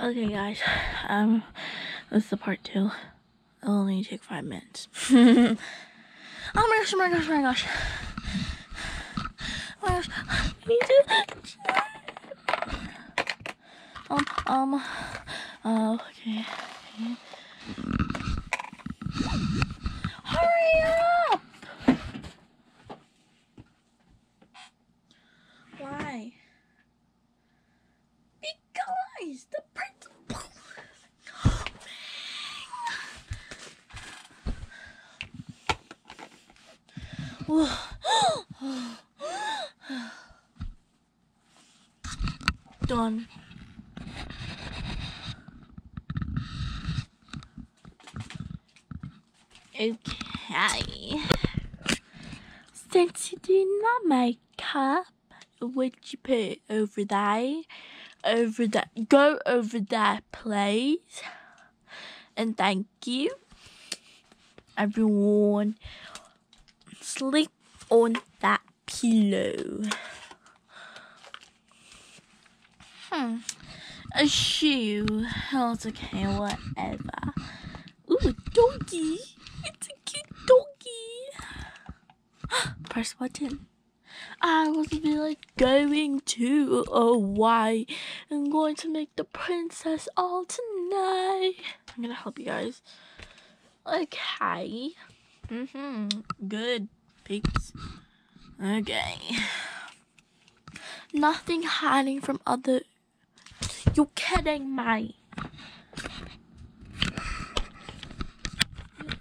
Okay, guys. Um, this is the part two. It'll only take five minutes. oh my gosh! Oh my gosh! Oh my gosh! Oh my gosh! Me too. Um. Um. Uh, okay. okay. Hurry up! Why? Because the principal. Done. Okay. Since you do not make up, would you put over there? Over there. Go over there, please. And thank you. Everyone, sleep on that pillow. Hmm. A shoe. Oh, it's okay, whatever. Ooh, doggy. It's a cute doggy. Press button. I was really going to Hawaii. I'm going to make the princess all tonight. I'm gonna help you guys. Okay. Mm-hmm. Good. Peeps. Okay. Nothing hiding from other. You're kidding me.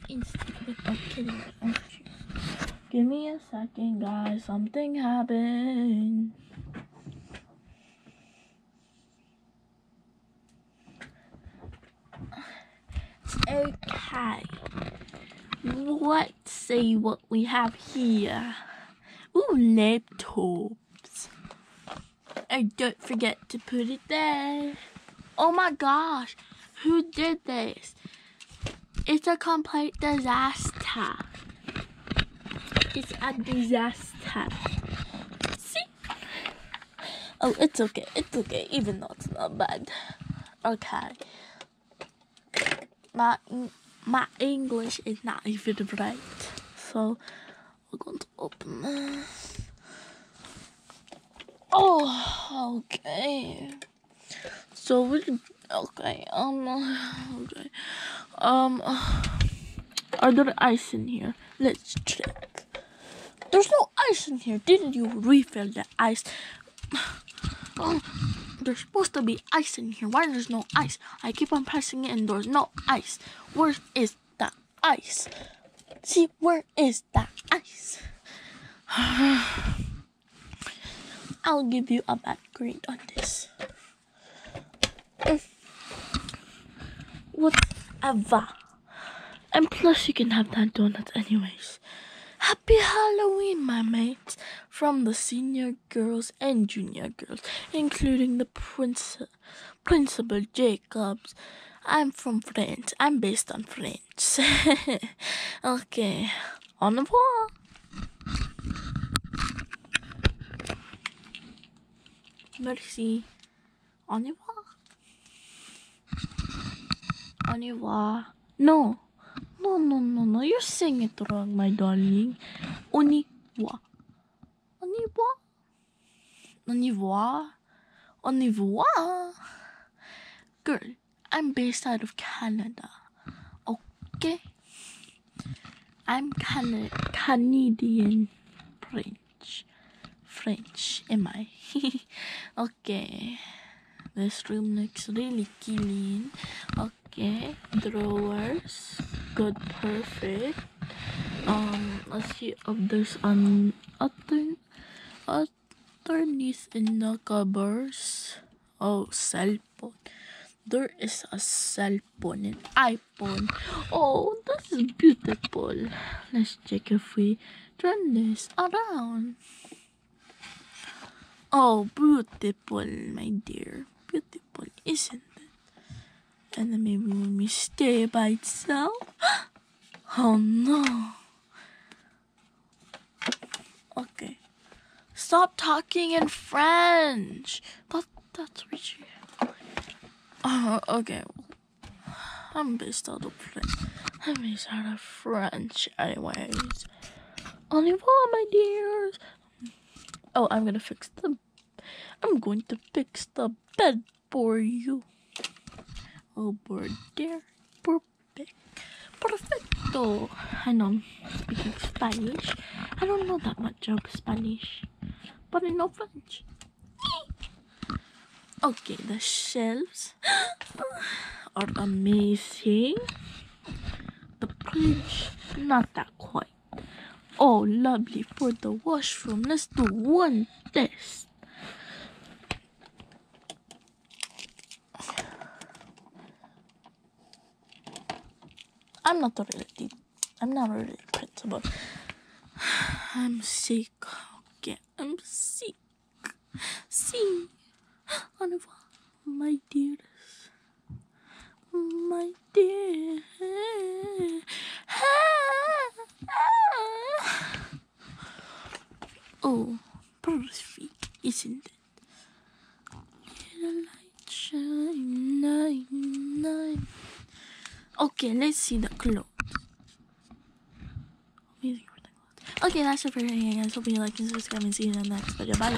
You kidding me, you? Give me a second, guys. Something happened. Okay. Let's see what we have here. Ooh, laptops. And don't forget to put it there. Oh my gosh. Who did this? It's a complete disaster. It's a disaster. See? Oh, it's okay. It's okay, even though it's not bad. Okay. My my English is not even right, so we're going to open this. Oh, okay. So we okay. Um, okay. Um, are there ice in here? Let's check. There's no ice in here. Didn't you refill the ice? Oh, there's supposed to be ice in here. Why there's no ice? I keep on pressing it and there's no ice. Where is the ice? See, where is the ice? I'll give you a bad grade on this. Mm. Whatever. And plus, you can have that donut anyways. Happy Halloween, my mates, from the senior girls and junior girls, including the prince, Principal Jacobs. I'm from France. I'm based on French. okay. Au revoir. Merci. Au revoir. Au revoir. No. No, no, no, no. You're saying it wrong, my darling. Oniwa. Oniwa. Oniwa. Oniwa. Girl, I'm based out of Canada. Okay? I'm Can- Canadian French. French, am I? okay. This room looks really clean. Okay, drawers, good, perfect. Um, let's see if there's an other, underneath in the covers. Oh, cell phone. There is a cell phone, an iPhone. Oh, this is beautiful. Let's check if we turn this around. Oh, beautiful, my dear. Beautiful, isn't it? And then maybe when we stay by itself. Oh no. Okay. Stop talking in French. That, that's what you. Uh, okay. I'm based out of French. I'm based out of French, anyways. Au revoir, my dears. Oh, I'm gonna fix the. I'm going to fix the bed for you. Oh, poor dear. Perfect. Perfecto. I know I'm speaking Spanish. I don't know that much of Spanish, but know French. Okay, the shelves are amazing. The fridge, not that quite. Oh, lovely for the washroom. Let's do one test. I'm not really, I'm not really principal. I'm sick. I'm sick. See, au revoir, my dearest, my dear. Oh, perfect, isn't it? Little light shine, night, night. Okay, let's see the clothes. Amazing for the clothes. Okay, that's it for today, guys. Hope you like and subscribe and see you in the next video. Bye.